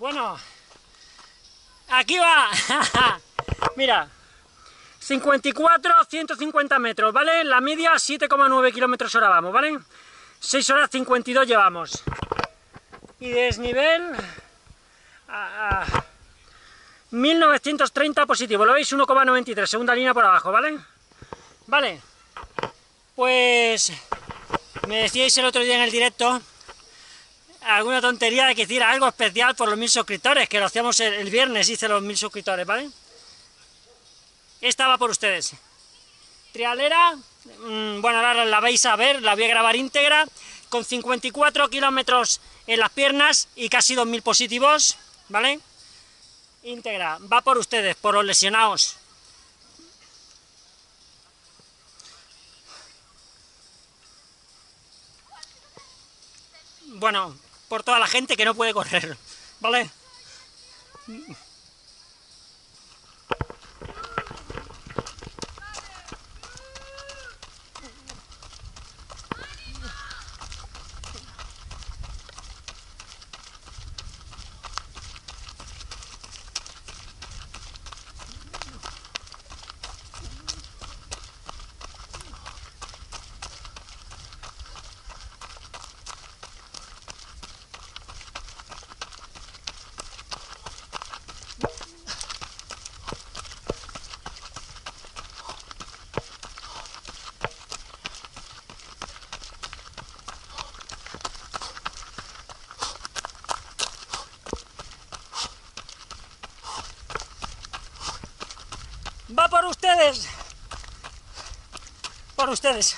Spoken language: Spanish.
Bueno, aquí va. Mira, 54, 150 metros, ¿vale? La media 7,9 kilómetros hora vamos, ¿vale? 6 horas 52 llevamos. Y desnivel... A, 1930 positivo, ¿lo veis? 1,93, segunda línea por abajo, ¿vale? Vale. Pues... Me decíais el otro día en el directo alguna tontería de que hiciera algo especial por los mil suscriptores, que lo hacíamos el, viernes, hice los mil suscriptores, ¿vale? Esta va por ustedes. Trialera, mm, bueno, ahora la vais a ver, la voy a grabar íntegra, con 54 kilómetros en las piernas y casi 2.000 positivos, ¿vale? Íntegra, va por ustedes, por los lesionados. Bueno, por toda la gente que no puede correr, ¿vale? Va por ustedes. Por ustedes.